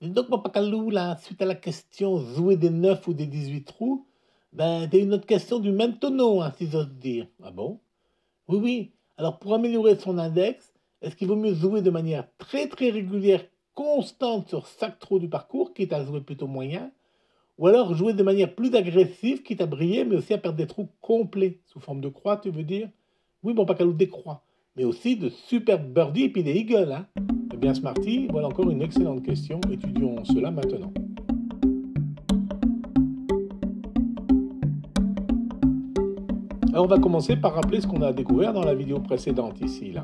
Donc, mon pacalou, là, suite à la question jouer des 9 ou des 18 trous, ben, t'as une autre question du même tonneau, hein, si j'ose dire. Ah bon? Oui, oui. Alors, pour améliorer son index, est-ce qu'il vaut mieux jouer de manière très très régulière, constante sur chaque trou du parcours, quitte à jouer plutôt moyen Ou alors jouer de manière plus agressive, quitte à briller, mais aussi à perdre des trous complets, sous forme de croix, tu veux dire? Oui, bon, pacalou, des croix. Mais aussi de superbes birdies et puis des eagles, hein bien, Smarty, voilà encore une excellente question. Étudions cela maintenant. Alors on va commencer par rappeler ce qu'on a découvert dans la vidéo précédente ici.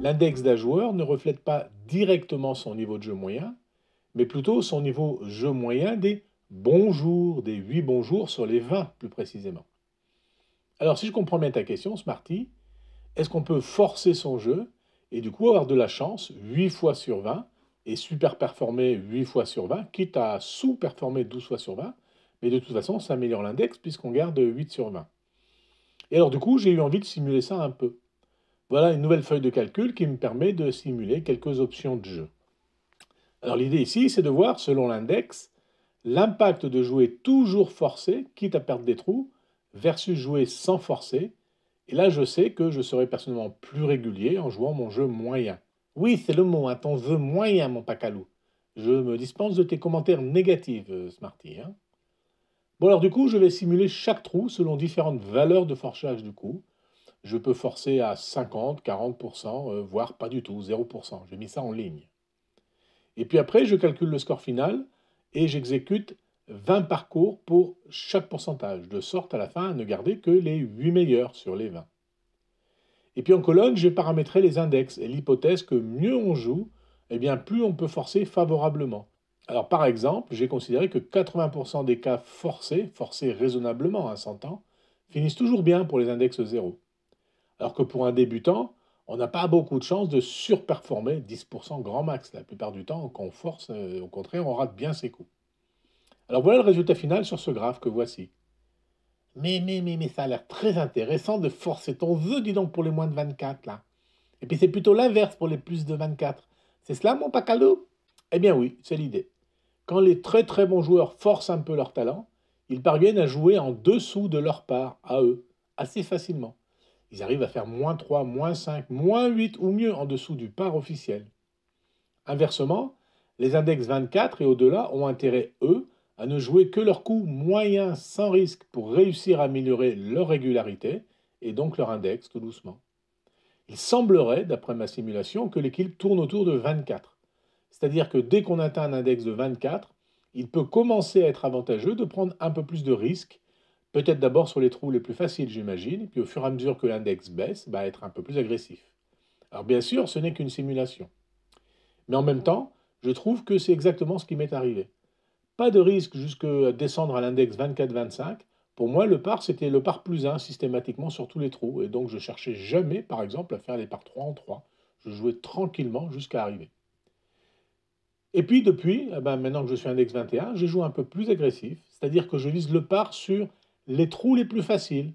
L'index d'un joueur ne reflète pas directement son niveau de jeu moyen, mais plutôt son niveau jeu moyen des bons jours, des 8 bons jours sur les 20 plus précisément. Alors si je comprends bien ta question, Smarty, est-ce qu'on peut forcer son jeu et du coup avoir de la chance 8 fois sur 20 et super performer 8 fois sur 20, quitte à sous-performer 12 fois sur 20, mais de toute façon ça améliore l'index puisqu'on garde 8 sur 20. Et alors du coup, j'ai eu envie de simuler ça un peu. Voilà une nouvelle feuille de calcul qui me permet de simuler quelques options de jeu. Alors l'idée ici, c'est de voir, selon l'index, l'impact de jouer toujours forcé, quitte à perdre des trous, versus jouer sans forcer. Et là, je sais que je serai personnellement plus régulier en jouant mon jeu moyen. Oui, c'est le mot, hein, ton jeu moyen, mon pacalou. Je me dispense de tes commentaires négatifs, euh, Smarty. Hein. Bon alors du coup, je vais simuler chaque trou selon différentes valeurs de forçage du coup. Je peux forcer à 50, 40%, euh, voire pas du tout, 0%. J'ai mis ça en ligne. Et puis après, je calcule le score final et j'exécute 20 parcours pour chaque pourcentage, de sorte à la fin à ne garder que les 8 meilleurs sur les 20. Et puis en colonne, j'ai paramétré les index et l'hypothèse que mieux on joue, eh bien plus on peut forcer favorablement. Alors par exemple, j'ai considéré que 80% des cas forcés, forcés raisonnablement à 100 ans, finissent toujours bien pour les index 0. Alors que pour un débutant, on n'a pas beaucoup de chances de surperformer 10% grand max. La plupart du temps, quand on force, euh, au contraire, on rate bien ses coups. Alors voilà le résultat final sur ce graphe que voici. Mais, mais, mais, ça a l'air très intéressant de forcer ton vœu, dis donc, pour les moins de 24, là. Et puis c'est plutôt l'inverse pour les plus de 24. C'est cela, mon pacalou Eh bien oui, c'est l'idée. Quand les très très bons joueurs forcent un peu leur talent, ils parviennent à jouer en dessous de leur part, à eux, assez facilement. Ils arrivent à faire moins 3, moins 5, moins 8 ou mieux en dessous du par officiel. Inversement, les index 24 et au-delà ont intérêt, eux, à ne jouer que leurs coups moyens sans risque pour réussir à améliorer leur régularité et donc leur index tout doucement. Il semblerait, d'après ma simulation, que l'équipe tourne autour de 24. C'est-à-dire que dès qu'on atteint un index de 24, il peut commencer à être avantageux de prendre un peu plus de risques, peut-être d'abord sur les trous les plus faciles, j'imagine, puis au fur et à mesure que l'index baisse, bah, être un peu plus agressif. Alors bien sûr, ce n'est qu'une simulation. Mais en même temps, je trouve que c'est exactement ce qui m'est arrivé. Pas de risque jusqu'à descendre à l'index 24-25. Pour moi, le par, c'était le par plus 1 systématiquement sur tous les trous. Et donc, je cherchais jamais, par exemple, à faire les par 3 en 3. Je jouais tranquillement jusqu'à arriver. Et puis depuis, eh ben, maintenant que je suis index 21, je joue un peu plus agressif, c'est-à-dire que je vise le par sur les trous les plus faciles.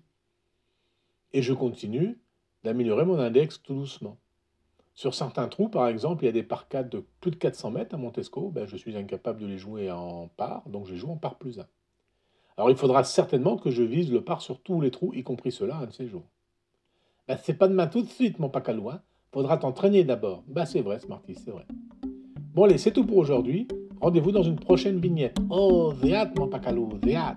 Et je continue d'améliorer mon index tout doucement. Sur certains trous, par exemple, il y a des par 4 de plus de 400 mètres à Montesco, ben, je suis incapable de les jouer en par, donc je joue en par plus 1. Alors il faudra certainement que je vise le par sur tous les trous, y compris ceux-là, un de ces jours. Ben, c'est pas demain tout de suite, mon pacalouin. Faudra t'entraîner d'abord. Ben, c'est vrai, Smarty, c'est vrai. Bon allez, c'est tout pour aujourd'hui. Rendez-vous dans une prochaine vignette. Oh, zéat mon pacalou, zéat